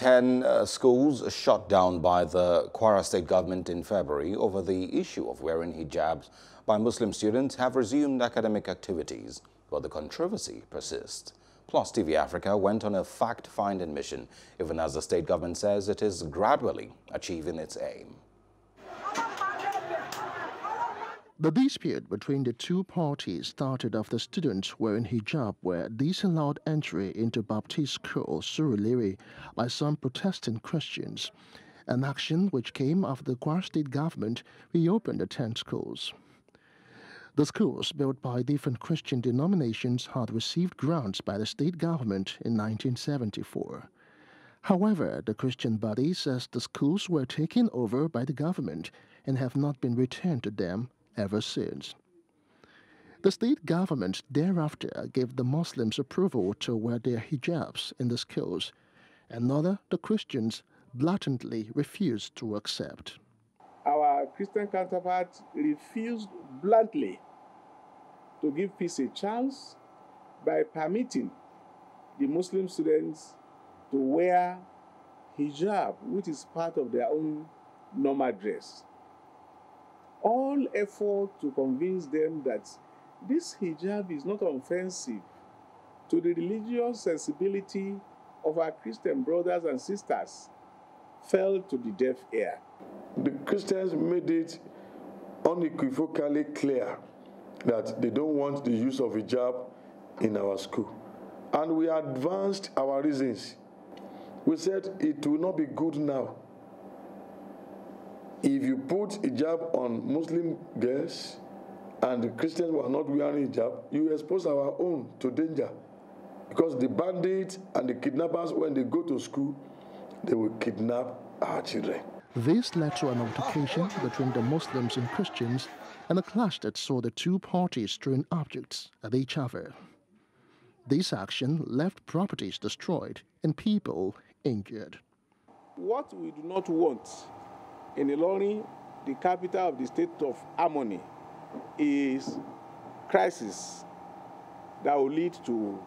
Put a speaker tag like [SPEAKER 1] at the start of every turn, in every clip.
[SPEAKER 1] Ten uh, schools shut down by the Kwara state government in February over the issue of wearing hijabs by Muslim students have resumed academic activities, but the controversy persists. Plus TV Africa went on a fact-finding mission, even as the state government says it is gradually achieving its aim.
[SPEAKER 2] The dispute between the two parties started after students wearing hijab were disallowed entry into Baptist school Surulere by some protesting Christians, an action which came after the Kwara state government reopened the 10 schools. The schools, built by different Christian denominations, had received grants by the state government in 1974. However, the Christian body says the schools were taken over by the government and have not been returned to them ever since. The state government thereafter gave the Muslims approval to wear their hijabs in the schools, another the Christians blatantly refused to accept.
[SPEAKER 3] Our Christian counterparts refused bluntly to give peace a chance by permitting the Muslim students to wear hijab, which is part of their own normal dress all effort to convince them that this hijab is not offensive to the religious sensibility of our Christian brothers and sisters fell to the deaf ear.
[SPEAKER 4] The Christians made it unequivocally clear that they don't want the use of hijab in our school. And we advanced our reasons. We said it will not be good now if you put hijab on Muslim girls and the Christians were not wearing hijab, you expose our own to danger. Because the bandits and the kidnappers, when they go to school, they will kidnap our children.
[SPEAKER 2] This led to an altercation between the Muslims and Christians and a clash that saw the two parties throwing objects at each other. This action left properties destroyed and people injured.
[SPEAKER 3] What we do not want in Ilorin, the capital of the state of harmony, is crisis that will lead to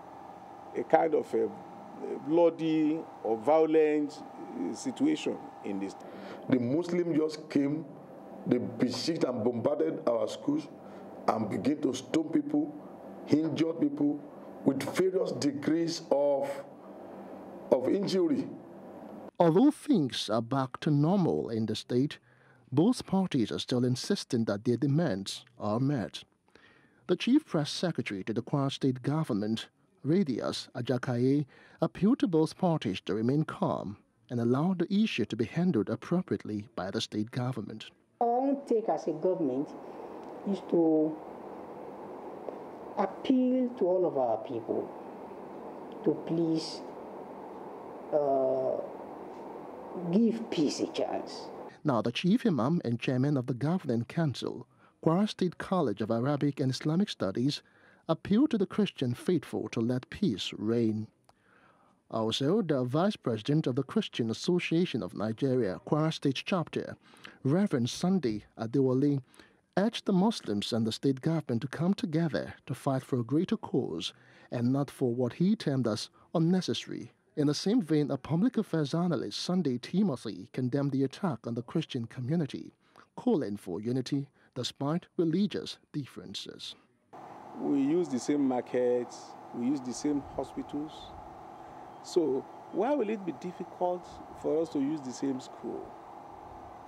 [SPEAKER 3] a kind of a bloody or violent uh, situation in this.
[SPEAKER 4] The Muslims just came, they besieged and bombarded our schools and began to stone people, injure people with various degrees of, of injury.
[SPEAKER 2] Although things are back to normal in the state, both parties are still insisting that their demands are met. The Chief Press Secretary to the Kwara State Government, Rafiu Ajakaye, appealed to both parties to remain calm and allow the issue to be handled appropriately by the state government.
[SPEAKER 5] Our take as a government is to appeal to all of our people to please uh, give peace a chance.
[SPEAKER 2] Now, the chief imam and chairman of the governing council, Kwara State College of Arabic and Islamic Studies, appealed to the Christian faithful to let peace reign. Also, the vice president of the Christian Association of Nigeria, Kwara State chapter, Reverend Sunday Adewale, urged the Muslims and the state government to come together to fight for a greater cause and not for what he termed as unnecessary in the same vein, a public affairs analyst, Sunday Timothy, condemned the attack on the Christian community, calling for unity despite religious differences.
[SPEAKER 3] We use the same markets, we use the same hospitals. So, why will it be difficult for us to use the same school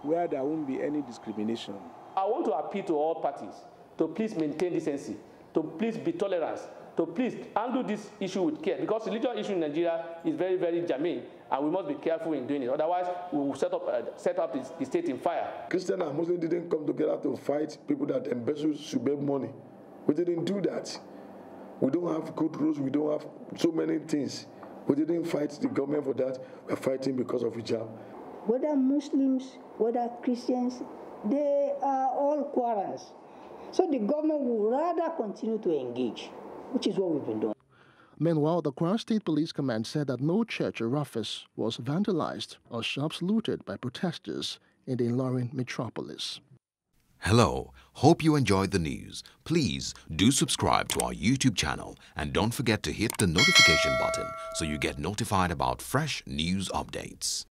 [SPEAKER 3] where there won't be any discrimination?
[SPEAKER 6] I want to appeal to all parties to please maintain decency, to please be tolerant, to please handle this issue with care because religion issue in Nigeria is very, very germane and we must be careful in doing it. Otherwise, we will set up, uh, set up the, the state in fire.
[SPEAKER 4] Christian and Muslim didn't come together to fight people that embezzle superb money. We didn't do that. We don't have good rules. We don't have so many things. We didn't fight the government for that. We're fighting because of hijab.
[SPEAKER 5] Whether Muslims, whether Christians, they are all Kwarans. So the government will rather continue to engage which is what we've been doing.
[SPEAKER 2] Meanwhile, the Kwara State Police Command said that no church or office was vandalized or shops looted by protesters in the Ilorin metropolis.
[SPEAKER 7] Hello, hope you enjoyed the news. Please do subscribe to our YouTube channel and don't forget to hit the notification button so you get notified about fresh news updates.